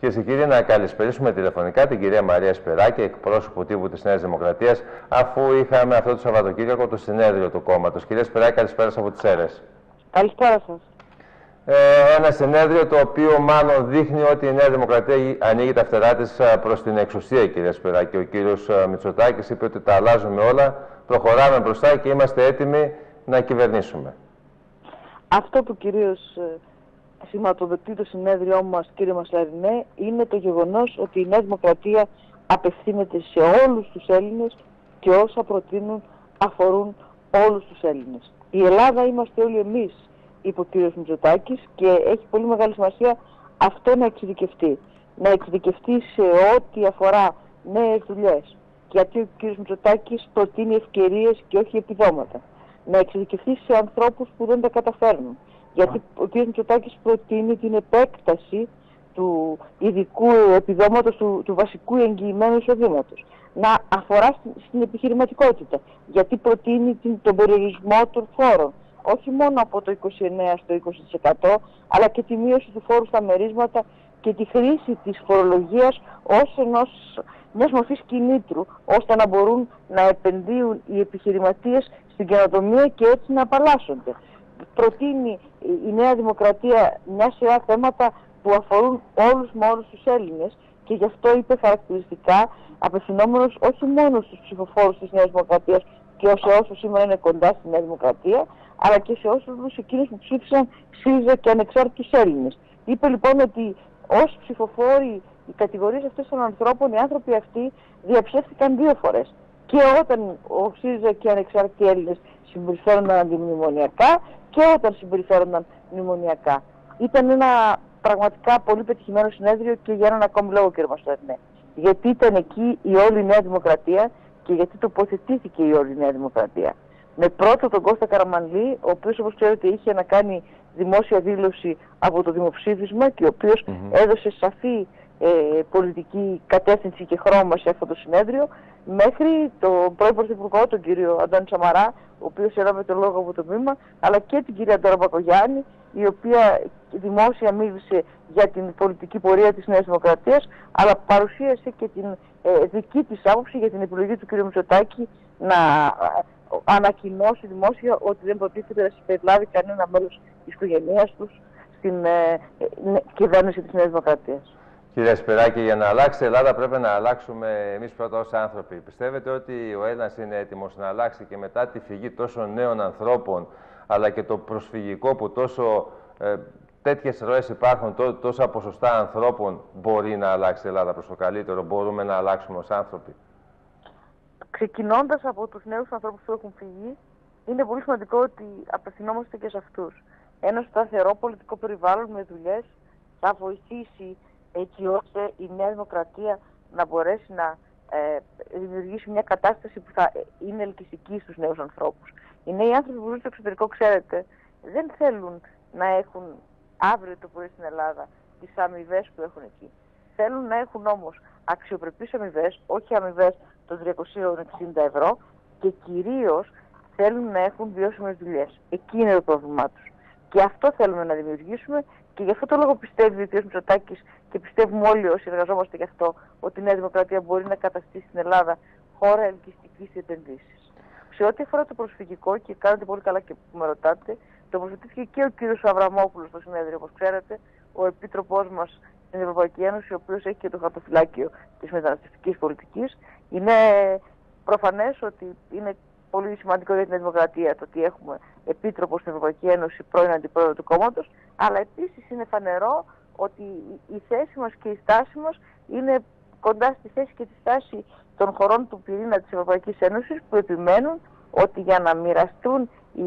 Κυρίες και κύριοι, να καλησπερίσουμε τηλεφωνικά την κυρία Μαρία Σπεράκη, εκπρόσωπο τύπου της Νέας Δημοκρατίας, αφού είχαμε αυτό το Σαββατοκύριακο το συνέδριο του κόμματος. Κυρία Σπεράκη, καλησπέρα από τις αίρε. Καλησπέρα σας. Ε, ένα συνέδριο το οποίο μάλλον δείχνει ότι η Νέα Δημοκρατία ανοίγει τα φτερά της προς την εξουσία, κυρία Σπεράκη. Ο κύριος Μητσοτάκης είπε ότι τα αλλάζουμε όλα, προχωράμε μπροστά και είμαστε έτοιμοι να κυβερνήσουμε. Αυτό που κυρίως σηματοδοτεί το συνέδριό μας, κύριε Μασλαρινέ, είναι το γεγονός ότι η Νέα Δημοκρατία απευθύνεται σε όλους τους Έλληνες και όσα προτείνουν αφορούν όλους τους Έλληνες. Η Ελλάδα είμαστε όλοι εμείς, είπε ο κύριος Μητσοτάκης και έχει πολύ μεγάλη σημασία αυτό να εξειδικευτεί. Να εξειδικευτεί σε ό,τι αφορά νέες δουλειές. Γιατί ο κύριος Μητσοτάκης προτείνει ευκαιρίες και όχι επιδόματα. Να εξειδικευτεί σε ανθρώπους που δεν τα καταφέρνουν γιατί ο κ. Μητσοτάκης προτείνει την επέκταση του ειδικού επιδόματος του, του βασικού εγγυημένου εισοδήματος. Να αφορά στην, επιχειρηματικότητα. Γιατί προτείνει την, τον περιορισμό των φόρων. Όχι μόνο από το 29% στο 20% αλλά και τη μείωση του φόρου στα μερίσματα και τη χρήση της φορολογίας ως ενός, μιας μορφής κινήτρου ώστε να μπορούν να επενδύουν οι επιχειρηματίες στην καινοτομία και έτσι να απαλλάσσονται προτείνει η Νέα Δημοκρατία μια σειρά θέματα που αφορούν όλους με όλους τους Έλληνες και γι' αυτό είπε χαρακτηριστικά απευθυνόμενος όχι μόνος στους ψηφοφόρους της Νέας Δημοκρατίας και σε όσους σήμερα είναι κοντά στη Νέα Δημοκρατία αλλά και σε όσους εκείνους που ψήφισαν ΣΥΡΙΖΑ και ανεξάρτητους Έλληνες. Είπε λοιπόν ότι ως ψηφοφόροι οι κατηγορίες αυτές των ανθρώπων, οι άνθρωποι αυτοί διαψεύτηκαν δύο φορές. Και όταν ο ΣΥΡΙΖΑ και οι ανεξάρτητοι Έλληνες συμπεριφέρονταν αντιμνημονιακά και όταν συμπεριφέρονταν μνημονιακά. Ήταν ένα πραγματικά πολύ πετυχημένο συνέδριο και για έναν ακόμη λόγο, κύριε Μαστορνέ. Γιατί ήταν εκεί η όλη Νέα Δημοκρατία και γιατί τοποθετήθηκε η όλη Νέα Δημοκρατία. Με πρώτο τον Κώστα Καραμανλή, ο οποίος όπως ξέρετε είχε να κάνει δημόσια δήλωση από το δημοψήφισμα και ο οποίος έδωσε σαφή ε, πολιτική κατεύθυνση και χρώμα σε αυτό το συνέδριο, μέχρι τον πρώην Πρωθυπουργό, τον κύριο Αντώνη Σαμαρά, ο οποίος έλαβε το λόγο από το μήμα, αλλά και την κυρία Ντόρα Μπακογιάννη, η οποία δημόσια μίλησε για την πολιτική πορεία της Νέας Δημοκρατίας, αλλά παρουσίασε και την ε, δική της άποψη για την επιλογή του κ. Μητσοτάκη να ε, ανακοινώσει δημόσια ότι δεν προτίθεται να συμπεριλάβει κανένα μέλος της οικογένειάς τους στην ε, ε κυβέρνηση της Νέας Δημοκρατίας. Κύριε Σπυράκη, για να αλλάξει η Ελλάδα πρέπει να αλλάξουμε εμείς πρώτα ως άνθρωποι. Πιστεύετε ότι ο Έλληνας είναι έτοιμος να αλλάξει και μετά τη φυγή τόσων νέων ανθρώπων, αλλά και το προσφυγικό που τόσο ε, τέτοιες ροές υπάρχουν, τό, τόσα ποσοστά ανθρώπων μπορεί να αλλάξει η Ελλάδα προς το καλύτερο, μπορούμε να αλλάξουμε ως άνθρωποι; Ξεκινώντας από τους νέους ανθρώπους που έχουν φυγεί, είναι πολύ σημαντικό ότι απευθυνόμαστε και σε αυτούς. Ένας σταθερό πολιτικό περιβάλλον με δουλειές θα βοηθήσει έτσι ώστε η Νέα Δημοκρατία να μπορέσει να ε, δημιουργήσει μια κατάσταση που θα είναι ελκυστική στους νέους ανθρώπους. Οι νέοι άνθρωποι που ζουν στο εξωτερικό, ξέρετε, δεν θέλουν να έχουν αύριο το πρωί στην Ελλάδα τις αμοιβές που έχουν εκεί. Θέλουν να έχουν όμως αξιοπρεπείς αμοιβές, όχι αμοιβές των 360 ευρώ και κυρίως θέλουν να έχουν βιώσιμες δουλειές. Εκεί είναι το πρόβλημά τους. Και αυτό θέλουμε να δημιουργήσουμε και γι' αυτό το λόγο πιστεύει ο κ. Μητσοτάκης και πιστεύουμε όλοι όσοι εργαζόμαστε γι' αυτό ότι η Νέα Δημοκρατία μπορεί να καταστήσει στην Ελλάδα χώρα ελκυστικής επενδύσει. Σε ό,τι αφορά το προσφυγικό, και κάνετε πολύ καλά και που με ρωτάτε, τοποθετήθηκε και ο κ. Αβραμόπουλος στο συνέδριο, όπως ξέρετε, ο επίτροπός μας στην Ευρωπαϊκή Ένωση, ο οποίος έχει και το χαρτοφυλάκιο της μεταναστευτικής πολιτικής. Είναι προφανές ότι είναι πολύ σημαντικό για την Δημοκρατία το ότι έχουμε επίτροπο στην Ευρωπαϊκή Ένωση, πρώην αντιπρόεδρο του κόμματος, αλλά επίσης είναι φανερό ότι η θέση μας και η στάση μας είναι κοντά στη θέση και τη στάση των χωρών του πυρήνα της Ευρωπαϊκής Ένωσης που επιμένουν ότι για να μοιραστούν οι,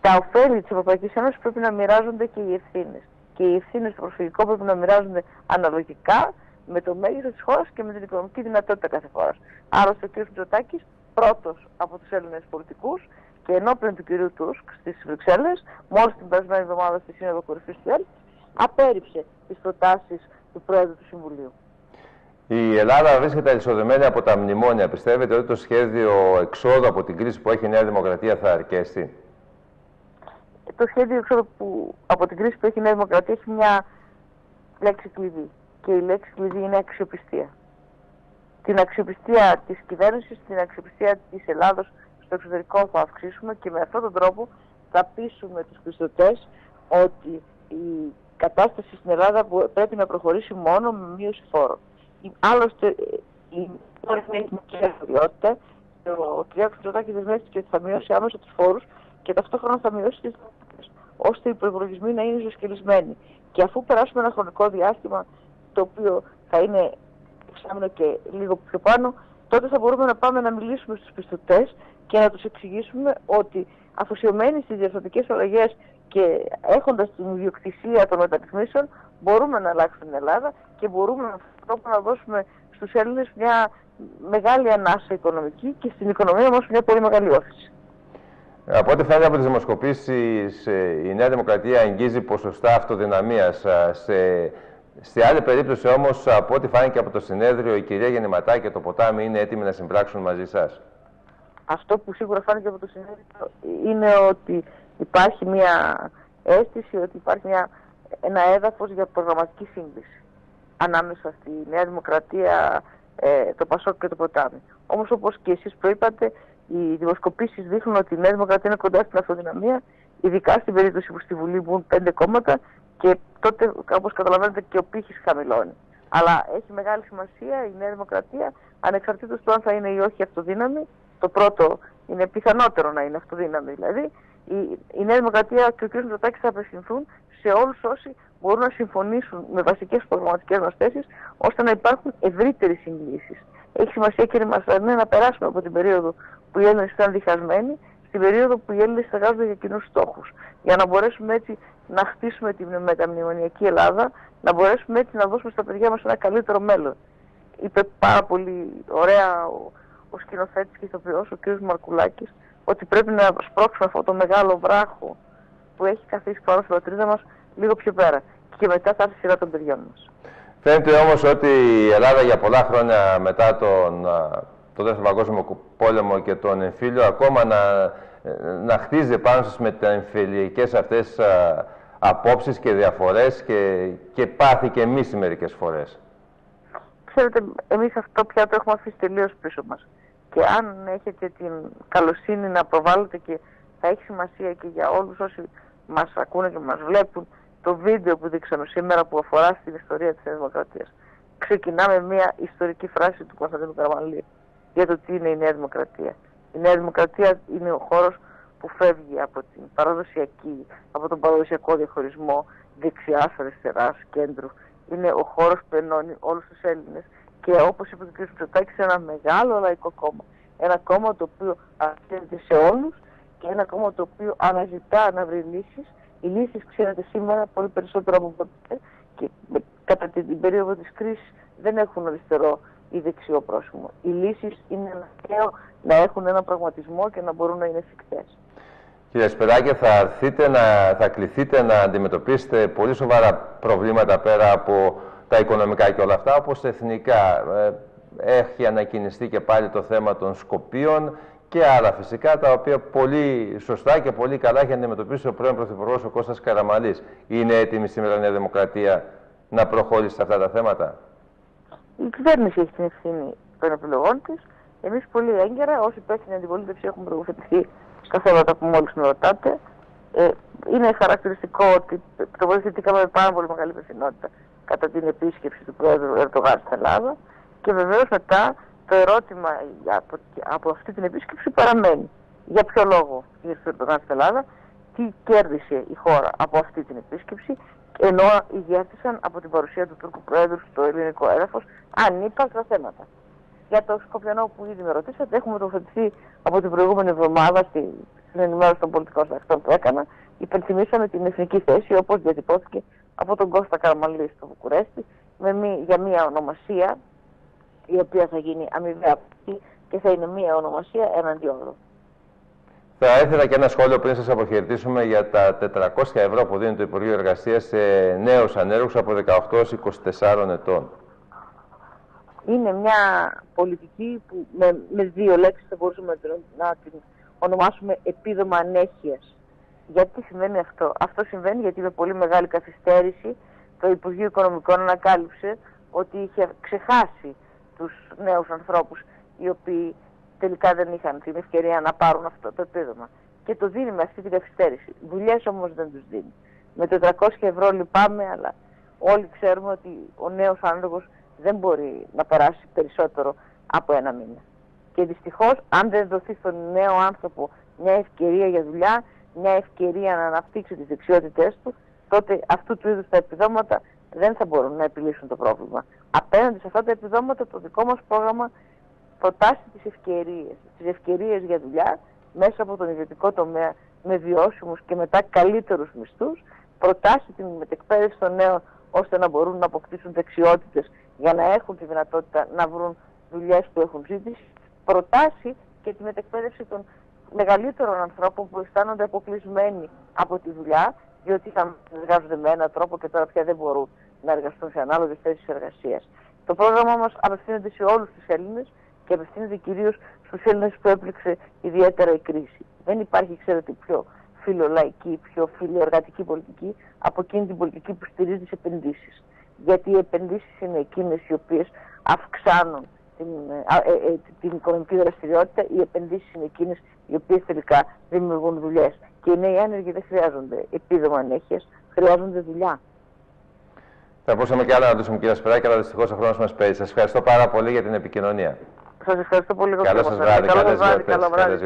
τα ωφέλη της Ευρωπαϊκής Ένωσης πρέπει να μοιράζονται και οι ευθύνες. Και οι ευθύνες στο προσφυγικό πρέπει να μοιράζονται αναλογικά με το μέγεθος της χώρας και με την οικονομική δυνατότητα κάθε χώρας. Άρα, ο κ. Μητσοτάκης πρώτος από τους Έλληνες πολιτικούς και ενώπιον του κυρίου Τούσκ στις Βρυξέλλες, μόλις την περασμένη εβδομάδα στη Σύνοδο Κορυφής του ΕΛ, απέρριψε τις προτάσεις του Πρόεδρου του Συμβουλίου. Η Ελλάδα βρίσκεται αλυσοδεμένη από τα μνημόνια. Πιστεύετε ότι το σχέδιο εξόδου από την κρίση που έχει η Νέα Δημοκρατία θα αρκέσει; Το σχέδιο εξόδου που, από την κρίση που έχει η Νέα Δημοκρατία έχει μια λέξη κλειδί. και η λέξη κλειδί είναι αξιοπιστία. Την αξιοπιστία της κυβέρνησης, την αξιοπιστία της Ελλάδος στο εξωτερικό θα αυξήσουμε και με αυτόν τον τρόπο θα πείσουμε τους πιστωτές ότι η κατάσταση στην Ελλάδα πρέπει να προχωρήσει μόνο με μείωση φόρων. Άλλωστε, η φόρη είναι η αρμοδιότητα ο κ. Χρυσοτάκη δεσμεύτηκε ότι θα μειώσει άμεσα τους φόρους και ταυτόχρονα θα μειώσει τις ώστε οι προπολογισμοί να είναι ισοσκελισμένοι. Και αφού περάσουμε ένα χρονικό διάστημα το οποίο θα είναι εξάμεινο και λίγο πιο πάνω, τότε θα μπορούμε να πάμε να μιλήσουμε στους πιστωτές και να τους εξηγήσουμε ότι αφοσιωμένοι στις διαφορετικές αλλαγές και έχοντας την ιδιοκτησία των μεταρρυθμίσεων μπορούμε να αλλάξουμε την Ελλάδα και μπορούμε με αυτόν να δώσουμε στους Έλληνες μια μεγάλη ανάσα οικονομική και στην οικονομία μας μια πολύ μεγάλη όθηση. Από ό,τι φαίνεται από τις δημοσκοπήσεις, ε, η Νέα Δημοκρατία εγγύζει ποσοστά αυτοδυναμίας. Ε, σε, σε άλλη περίπτωση όμως, από ό,τι φάνηκε από το συνέδριο, η κυρία Γεννηματά και το ποτάμι είναι έτοιμοι να συμπράξουν μαζί σας; Αυτό που σίγουρα φάνηκε από το συνέδριο είναι ότι υπάρχει μια αίσθηση ότι υπάρχει μια, ένα έδαφος για προγραμματική σύγκληση ανάμεσα στη Νέα Δημοκρατία, ε, το Πασόκ και το Ποτάμι. Όμως, όπως και εσείς προείπατε, οι δημοσκοπήσεις δείχνουν ότι η Νέα Δημοκρατία είναι κοντά στην αυτοδυναμία, ειδικά στην περίπτωση που στη Βουλή μπουν πέντε κόμματα και τότε, όπως καταλαβαίνετε, και ο πύχης χαμηλώνει. Αλλά έχει μεγάλη σημασία η Νέα Δημοκρατία, ανεξαρτήτως του αν θα είναι ή όχι αυτοδύναμη. Το πρώτο είναι πιθανότερο να είναι αυτοδύναμη δηλαδή. Η, η Νέα Δημοκρατία και ο κ. Μητσοτάκης θα απευθυνθούν σε όλους όσοι μπορούν να συμφωνήσουν με βασικές προγραμματικές μας θέσεις, ώστε να υπάρχουν ευρύτερε συγκλήσεις. Έχει σημασία, κύριε Μαστρανέ, να περάσουμε από την περίοδο που οι Έλληνε ήταν διχασμένοι στην περίοδο που οι Έλληνε εργάζονται για κοινούς στόχους. Για να μπορέσουμε έτσι να χτίσουμε τη μεταμνημονιακή Ελλάδα, να μπορέσουμε έτσι να δώσουμε στα παιδιά μας ένα καλύτερο μέλλον. Είπε πάρα πολύ ωραία ο, ο σκηνοθέτης και ηθοποιός, ο κ. Μαρκουλάκης, ότι πρέπει να σπρώξουμε αυτό το μεγάλο βράχο που έχει καθίσει πάνω στην πατρίδα μας λίγο πιο πέρα. Και μετά θα έρθει η σειρά των παιδιών μας. Φαίνεται όμως ότι η Ελλάδα για πολλά χρόνια μετά τον, τον Δεύτερο Παγκόσμιο Πόλεμο και τον εμφύλιο ακόμα να, να χτίζει πάνω σας με τα εμφυλιακές αυτές απόψεις και διαφορές και, και πάθη και εμείς μερικές φορές. Ξέρετε, εμείς αυτό πια το έχουμε αφήσει τελείως πίσω μας. Και αν έχετε την καλοσύνη να προβάλλετε και θα έχει σημασία και για όλους όσοι μας ακούνε και μας βλέπουν το βίντεο που δείξαμε σήμερα που αφορά στην ιστορία της Δημοκρατίας. Ξεκινάμε μια ιστορική φράση του Κωνσταντίνου Καραμαλή για το τι είναι η Νέα Δημοκρατία. Η Νέα Δημοκρατία είναι ο χώρος που φεύγει από, την παραδοσιακή, από τον παραδοσιακό διαχωρισμό δεξιάς, αριστεράς, κέντρου. Είναι ο χώρος που ενώνει όλους τους Έλληνες και όπως είπε ο κ. Ψωτάκη, ένα μεγάλο λαϊκό κόμμα. Ένα κόμμα το οποίο αφήνεται σε όλους και ένα κόμμα το οποίο αναζητά να βρει λύσεις οι λύσεις, ξέρετε, σήμερα πολύ περισσότερο από ποτέ και κατά την περίοδο της κρίσης δεν έχουν αριστερό ή δεξιό πρόσημο. Οι λύσεις είναι αναγκαίο να έχουν ένα πραγματισμό και να μπορούν να είναι εφικτές. Κύριε Σπεράκη, θα, να, θα κληθείτε να αντιμετωπίσετε πολύ σοβαρά προβλήματα πέρα από τα οικονομικά και όλα αυτά, όπως εθνικά. Ε, έχει ανακοινιστεί και πάλι το θέμα των Σκοπίων και άλλα φυσικά, τα οποία πολύ σωστά και πολύ καλά έχει αντιμετωπίσει ο πρώην Πρωθυπουργός ο Κώστας Καραμαλής. Είναι έτοιμη σήμερα η Νέα Δημοκρατία να προχωρήσει σε αυτά τα θέματα; Η κυβέρνηση έχει την ευθύνη των επιλογών της. Εμείς πολύ έγκαιρα, ω υπεύθυνη αντιπολίτευση, έχουμε προποθετηθεί στα θέματα που μόλις με ρωτάτε. Ε, είναι χαρακτηριστικό ότι τοποθετηθήκαμε με πάρα πολύ μεγάλη υπευθυνότητα κατά την επίσκεψη του Πρόεδρου Ερντογάν στην Ελλάδα και βεβαίως μετά το ερώτημα από, από αυτή την επίσκεψη παραμένει. Για ποιο λόγο ήρθε ο Ερντογάν στην Ελλάδα, τι κέρδισε η χώρα από αυτή την επίσκεψη, ενώ ηγέθησαν από την παρουσία του Τούρκου Πρόεδρου στο ελληνικό έδαφος ανύπαρκτα θέματα. Για το Σκοπιανό που ήδη με ρωτήσατε, έχουμε τοποθετηθεί από την προηγούμενη εβδομάδα στην ενημέρωση των πολιτικών συντακτών που έκανα. Υπενθυμίσαμε την εθνική θέση όπως διατυπώθηκε από τον Κώστα Καραμαλή στο Βουκουρέστι με μη, για μια ονομασία η οποία θα γίνει αμοιβαία και θα είναι μία ονομασία έναντι όλων. Θα ήθελα και ένα σχόλιο πριν σας αποχαιρετήσουμε για τα 400 ευρώ που δίνει το Υπουργείο Εργασίας σε νέους ανέργους από 18 24 ετών. Είναι μια πολιτική που με, με δύο λέξεις θα μπορούσαμε να την ονομάσουμε επίδομα ανέχειας. Γιατί συμβαίνει αυτό; Αυτό συμβαίνει γιατί με πολύ μεγάλη καθυστέρηση το Υπουργείο Οικονομικών ανακάλυψε ότι είχε ξεχάσει τους νέους ανθρώπους οι οποίοι τελικά δεν είχαν την ευκαιρία να πάρουν αυτό το επίδομα. Και το δίνει με αυτή την καθυστέρηση. Δουλειές όμως δεν τους δίνει. Με 400 ευρώ λυπάμαι, αλλά όλοι ξέρουμε ότι ο νέος άνεργος δεν μπορεί να περάσει περισσότερο από ένα μήνα. Και δυστυχώς, αν δεν δοθεί στον νέο άνθρωπο μια ευκαιρία για δουλειά, μια ευκαιρία να αναπτύξει τις δεξιότητές του, τότε αυτού του είδους τα επιδόματα δεν θα μπορούν να επιλύσουν το πρόβλημα. Απέναντι σε αυτά τα επιδόματα, το δικό μας πρόγραμμα προτάσει τις ευκαιρίες, τις ευκαιρίες για δουλειά μέσα από τον ιδιωτικό τομέα με βιώσιμους και μετά καλύτερους μισθούς, προτάσει την μετεκπαίδευση των νέων ώστε να μπορούν να αποκτήσουν δεξιότητες για να έχουν τη δυνατότητα να βρουν δουλειές που έχουν ζήτηση, προτάσει και τη μετεκπαίδευση των μεγαλύτερων ανθρώπων που αισθάνονται αποκλεισμένοι από τη δουλειά, διότι θα εργάζονται με έναν τρόπο και τώρα πια δεν μπορούν να εργαστούν σε ανάλογες θέσεις εργασίας. Το πρόγραμμα μας απευθύνεται σε όλους τους Έλληνες και απευθύνεται κυρίως στους Έλληνες που έπληξε ιδιαίτερα η κρίση. Δεν υπάρχει, ξέρετε, πιο φιλολαϊκή, πιο φιλοεργατική πολιτική από εκείνη την πολιτική που στηρίζει τις επενδύσεις. Γιατί οι επενδύσεις είναι εκείνες οι οποίες αυξάνουν την, ε, ε, την οικονομική δραστηριότητα, οι επενδύσεις είναι εκείνες οι οποίες τελικά δημιουργούν δουλειές. Και οι νέοι άνεργοι δεν χρειάζονται επίδομα ανέχεια, χρειάζονται δουλειά. Θα μπορούσαμε και άλλα να δώσουμε κύριε Σπυράκη, αλλά δυστυχώς ο χρόνος μας παίζει. Σας ευχαριστώ πάρα πολύ για την επικοινωνία. Σας ευχαριστώ πολύ. Καλό σας βράδυ. Καλό βράδυ. Καλό βράδυ.